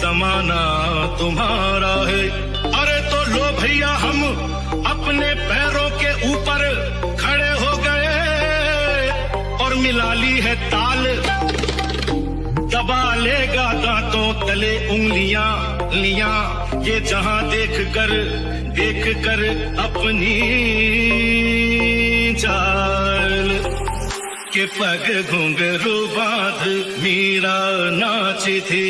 जमाना तुम्हारा है। अरे तो लो भैया, हम अपने पैरों के ऊपर खड़े हो गए और मिला ली है ताल। दबा लेगा दांतों तले उंगलियाँ, लिया। ये जहाँ देख कर देख कर अपनी चाल। के पग घुंघरू बाँध, मीरा नाच थी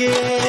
yeah.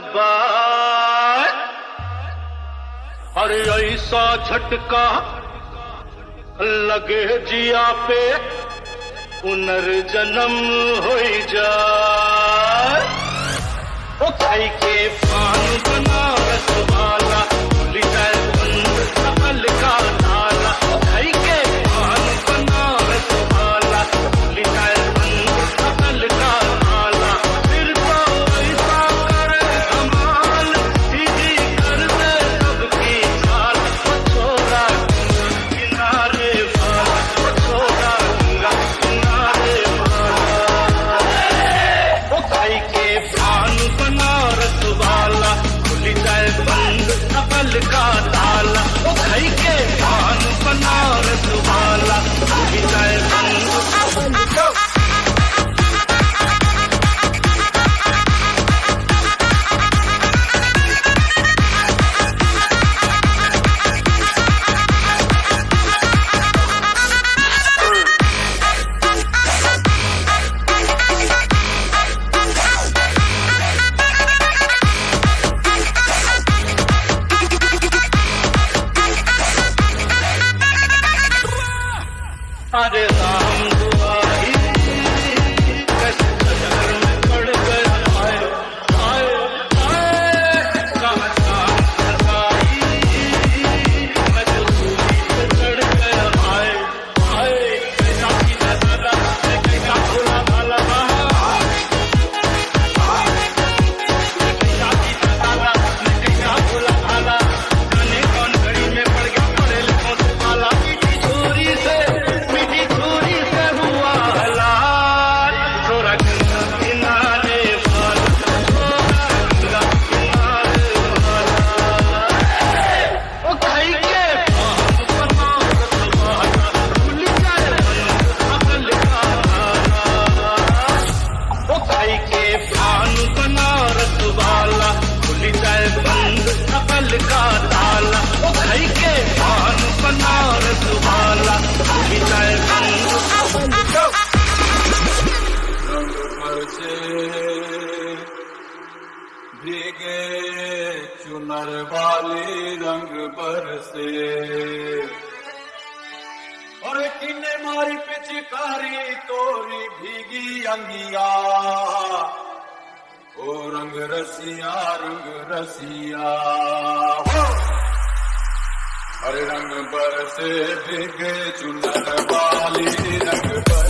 जब्बार अरे ऐसा झटका लगे जिया पे पुनर्जन्म हो जाए के पान बना पर वाले रंग पर से। और किन्ने मारी पिचकारी तोरी भीगी अंगिया। ओ रंग रसिया रंग रसिया। हरे रंग बरसे भीगे चुनर वाली रंग पर